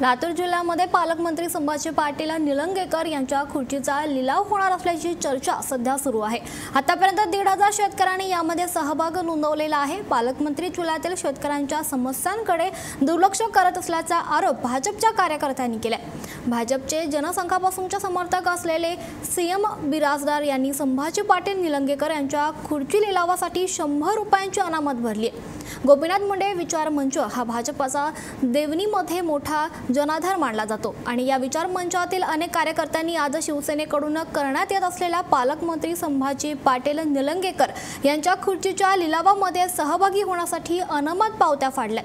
लातूर जिल्ह्यामध्ये पालकमंत्री संभाजी पाटील निलंगेकर यांच्या खुर्चीचा लिलाव होणार असल्याची चर्चा सध्या सुरू आहे. आतापर्यंत दीड हजार शेतकऱ्यांनी यामध्ये सहभाग नोंदवलेला आहे. पालकमंत्री जिल्ह्यातील शेतकऱ्यांच्या समस्यांकडे दुर्लक्ष करत असल्याचा आरोप भाजपच्या कार्यकर्त्यांनी केलाय. भाजपचे जनसंघापासूनचे समर्थक असलेले सीएम बिराजदार यांनी संभाजी पाटील निलंगेकर यांच्या खुर्ची लिलावासाठी शंभर रुपयांची अनामत भरली आहे गोपीनाथ मुंडे विचार मंच हा भाजपाचा देवणीमध्ये मोठा जनाधार मानला जातो आणि या विचार मंचातील अनेक कार्यकर्त्यांनी आज शिवसेनेकडून करण्यात येत असलेल्या पालकमंत्री संभाजी पाटील निलंगेकर यांच्या खुर्चीच्या लिलावामध्ये सहभागी होण्यासाठी अनामत पावत्या फाडल्या.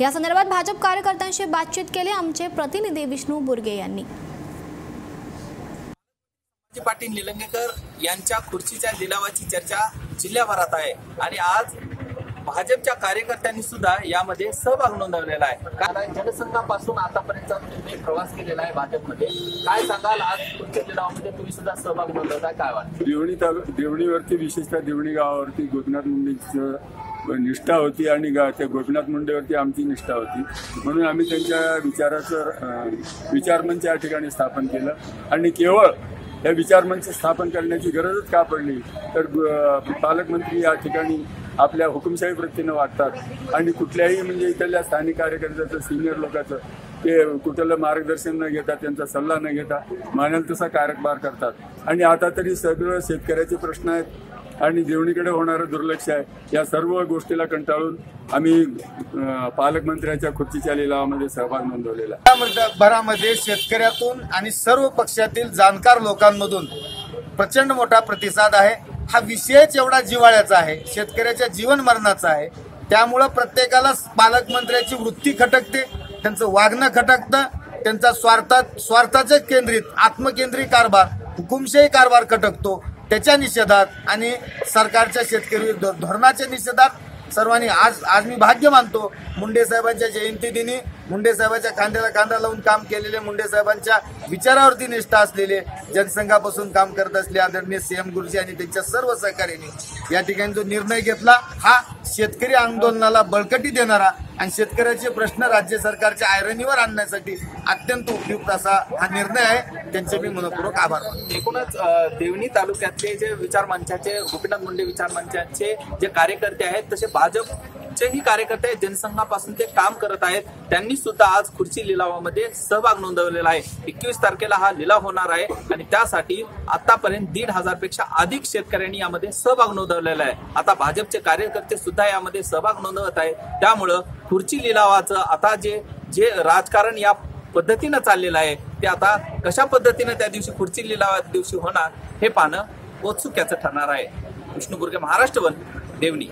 या संदर्भात भाजप कार्यकर्त्यांशी बातचीत केली. आमचे प्रतिनिधी विष्णू बुर्गे यांनी. पाटील निलंगेकर यांच्या खुर्चीच्या लिलावाची चर्चा जिल्ह्याभरात आहे आणि आज भाजपच्या कार्यकर्त्यांनी सुद्धा यामध्ये सहभाग नोंदवलेला आहे. कारण जनसंघापासून आतापर्यंत तुम्ही प्रवास केलेला आहे भाजपमध्ये. काय सांगाल? आज तुमच्या लिलावामध्ये तुम्ही सुद्धा सहभाग नोंदवताय काय वाटतं? देवणी तालुका देवणीवरती विशेषतः देवणी गावावरती गोपीनाथ मुंडेचं निष्ठा होती आणि त्या गोपीनाथ मुंडेवरती आमची निष्ठा होती. म्हणून आम्ही त्यांच्या विचाराचं विचारमंच या ठिकाणी स्थापन केलं. आणि केवळ या विचारमंच स्थापन करण्याची गरजच का पडली? तर पालकमंत्री या ठिकाणी आपल्या हुकुमशाही वृत्तीनं वागतात. आणि कुठल्याही म्हणजे इथल्या स्थानिक कार्यकर्त्याचं सिनियर लोकांचं ते कुठलं मार्गदर्शन न घेता त्यांचा सल्ला न घेता मानेल तसा कारभार करतात. आणि आता तरी सगळं शेतकऱ्याचे प्रश्न आहेत आणि जेवणीकडे होणारं दुर्लक्ष आहे. या सर्व गोष्टीला कंटाळून आम्ही पालकमंत्र्याच्या खुर्चीच्या लिलावामध्ये सहभाग नोंदवलेला भरामध्ये शेतकऱ्यातून आणि सर्व पक्षातील जाणकार लोकांमधून प्रचंड मोठा प्रतिसाद आहे. हा विषयच एवढा जिव्हाळ्याचा आहे. शेतकऱ्याच्या जीवन मरणाचा आहे. त्यामुळं प्रत्येकाला पालकमंत्र्याची वृत्ती खटकते त्यांचं वागणं खटकतं त्यांचा स्वार्थात स्वार्थाचे केंद्रित आत्मकेंद्रित कारभार हुकुमशाही कारभार खटकतो. त्याच्या निषेधात आणि सरकारच्या शेतकरी धोरणाच्या निषेधात सर्वांनी आज आज मी भाग्य मानतो. मुंडे साहेबांच्या जयंती दिनी मुंडे साहेबांच्या खांद्याला खांदा लावून काम केलेले मुंडे साहेबांच्या विचारावरती निष्ठा असलेले जनसंघापासून काम करत असले आदरणीय सीएम गुरुजी आणि त्यांच्या सर्व सहकार्याने. या ठिकाणी जो निर्णय घेतला हा शेतकरी आंदोलनाला बळकटी देणारा आणि शेतकऱ्याचे प्रश्न राज्य सरकारच्या आयरणीवर आणण्यासाठी अत्यंत उपयुक्त असा हा निर्णय आहे. त्यांचे मी मनपूर्वक आभार मानतो. एकूणच देवणी तालुक्यातले जे विचार मंचाचे गोपीनाथ मुंडे विचार मंचाचे जे कार्यकर्ते आहेत तसे भाजप भाजपचेही कार्यकर्ते आहेत जनसंघापासून ते काम करत आहेत त्यांनी सुद्धा आज खुर्ची लिलावामध्ये सहभाग नोंदवलेला आहे. एकवीस तारखेला हा लिलाव होणार आहे आणि त्यासाठी आतापर्यंत दीड हजारपेक्षा अधिक शेतकऱ्यांनी यामध्ये सहभाग नोंदवलेला आहे. आता भाजपचे कार्यकर्ते सुद्धा यामध्ये सहभाग नोंदवत आहेत. त्यामुळं खुर्ची लिलावाचं आता जे जे राजकारण या पद्धतीनं चाललेलं आहे ते आता कशा पद्धतीनं त्या दिवशी खुर्ची लिलावा दिवशी होणार हे पाहणं औत्सुक्याचं ठरणार आहे. विष्णुपुर्गे महाराष्ट्र वन देवणी.